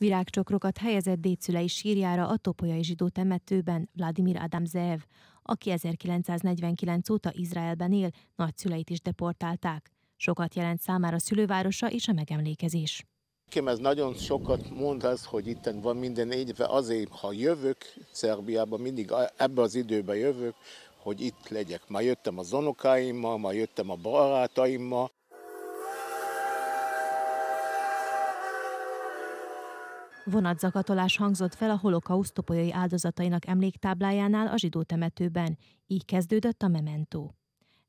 Virágcsokrokat helyezett dédszülei sírjára a topolyai zsidó temetőben Vladimir Adamzev, aki 1949 óta Izraelben él, nagyszüleit is deportálták. Sokat jelent számára szülővárosa és a megemlékezés. Nekem ez nagyon sokat mond az, hogy itt van minden évben azért, ha jövök Szerbiába, mindig ebbe az időben jövök, hogy itt legyek. Ma jöttem az unokáimmal, ma jöttem a barátaimmal. Vonatzakatolás hangzott fel a holokauszt topolyai áldozatainak emléktáblájánál a zsidó temetőben. Így kezdődött a memento.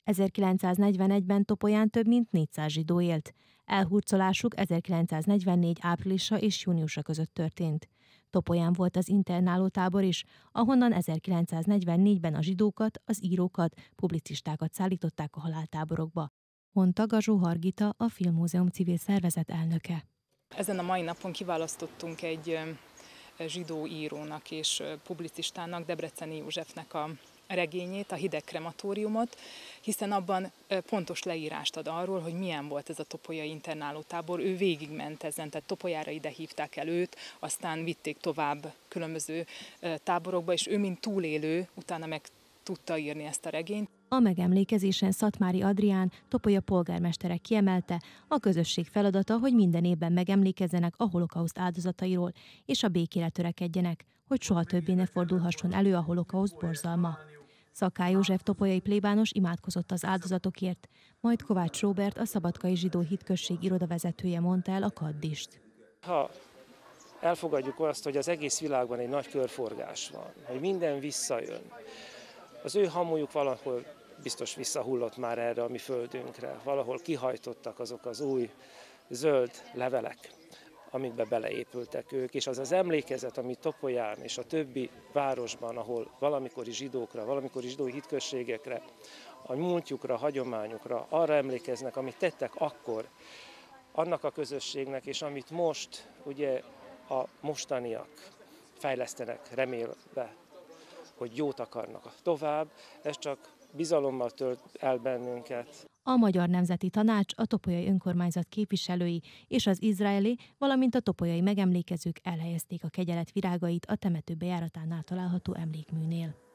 1941-ben Topolyán több mint 400 zsidó élt. Elhurcolásuk 1944 áprilisa és júniusa között történt. Topolyán volt az internáló tábor is, ahonnan 1944-ben a zsidókat, az írókat, publicistákat szállították a haláltáborokba, mondta Gazsó Hargita, a Filmmúzeum civil szervezet elnöke. Ezen a mai napon kiválasztottunk egy zsidó írónak és publicistának, Debreceni Józsefnek a regényét, a hideg krematóriumot, hiszen abban pontos leírást ad arról, hogy milyen volt ez a topolyai internálótábor. Ő végigment ezen, tehát topolyára ide hívták el őt, aztán vitték tovább különböző táborokba, és ő, mint túlélő, utána meg tudta írni ezt a regényt. A megemlékezésen Szatmári Adrián, Topolya polgármestere kiemelte, a közösség feladata, hogy minden évben megemlékezzenek a holokauszt áldozatairól, és a békére törekedjenek, hogy soha többé ne fordulhasson elő a holokauszt borzalma. Szaká József topolyai plébános imádkozott az áldozatokért, majd Kovács Róbert, a Szabadkai Zsidó Hitközség irodavezetője mondta el a kaddist. Ha elfogadjuk azt, hogy az egész világban egy nagy körforgás van, hogy minden visszajön, az ő hamujuk valahol biztos visszahullott már erre a mi földünkre, valahol kihajtottak azok az új zöld levelek, amikbe beleépültek ők, és az az emlékezet, ami Topolyán és a többi városban, ahol valamikori zsidókra, valamikori zsidói hitközségekre, a múltjukra, a hagyományukra, arra emlékeznek, amit tettek akkor, annak a közösségnek, és amit most ugye a mostaniak fejlesztenek, remélve, hogy jót akarnak tovább, ez csak bizalommal tölt el bennünket. A Magyar Nemzeti Tanács, a Topolyai Önkormányzat képviselői és az izraeli, valamint a topolyai megemlékezők elhelyezték a kegyelet virágait a temető bejáratánál található emlékműnél.